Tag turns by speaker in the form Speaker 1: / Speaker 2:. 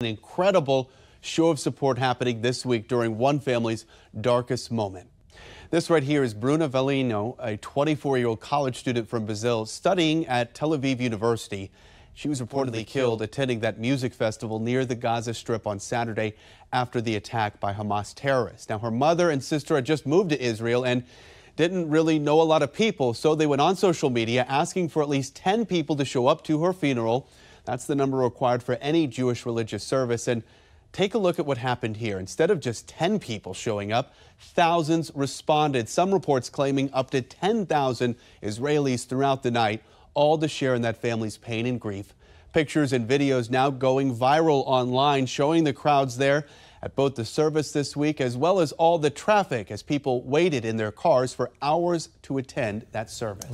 Speaker 1: An incredible show of support happening this week during one family's darkest moment. This right here is Bruna Valeanu, a 24-year-old college student from Brazil studying at Tel Aviv University. She was reportedly killed attending that music festival near the Gaza Strip on Saturday after the attack by Hamas terrorists. Now, her mother and sister had just moved to Israel and didn't really know a lot of people, so they went on social media asking for at least 10 people to show up to her funeral. That's the number required for any Jewish religious service. And take a look at what happened here. Instead of just 10 people showing up, thousands responded. Some reports claiming up to 10,000 Israelis throughout the night, all to share in that family's pain and grief. Pictures and videos now going viral online showing the crowds there at both the service this week as well as all the traffic as people waited in their cars for hours to attend that service.